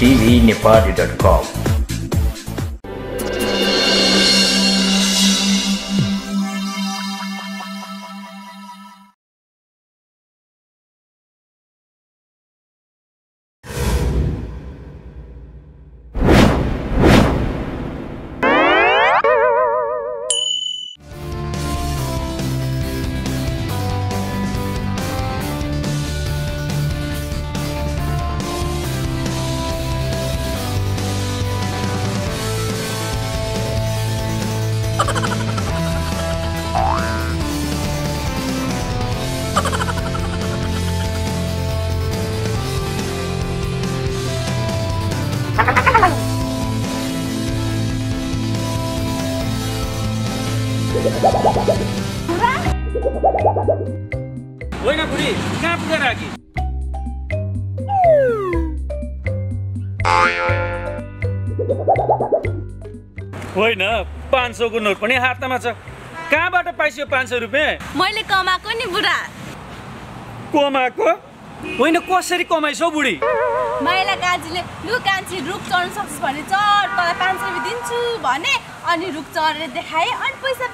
tvnepali.com होइन बुढी कहाँ पुगेर कि होइन पाँच सौको नोट पनि हातमा छ। कहाँबाट पाइसयो पाँच सौ रुपियाँ? मैले कमाएको नि बुढा। कमाएको? होइन कसरी कमाइसौ बुढी? माइला काजीले लु कान्छी रुख चढ्नु सक्छ भने चढ तँलाई पाँच सौ रुपियाँ दिन्छु भने अनि रुख चढेर देखाएँ अनि पैसा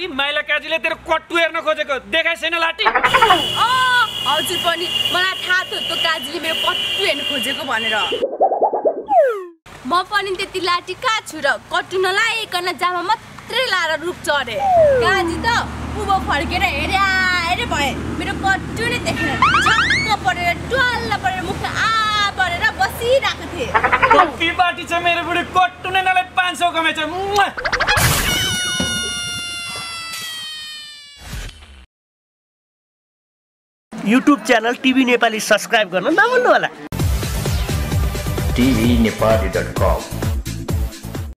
लाटी माइला काजीले तेरो कट्टु हेर्न खोजेको देखाइ छैन लाटी हजुर पनि। मलाई थाहा थियो त्यो काजीले मेरो कट्टु हेर्नु खोजेको भनेर। म पनि त्यति लाटी कहाँ छु र? कट्टु नलाइकन जामा मात्रै लाएर रुख चढेँ। काजी त उँभो फर्केर हेरे हेरे भए मेरो कट्टु नै देखेन। छक्क परेर डल्ल परेर मुख आ परेर बसिरहेको थिएँ। कति बाटी छ मेरो बुढी। कट्टु नै नलाई पाँच सौ YouTube channel TV Nepali subscribe गर्न नभन्नु होला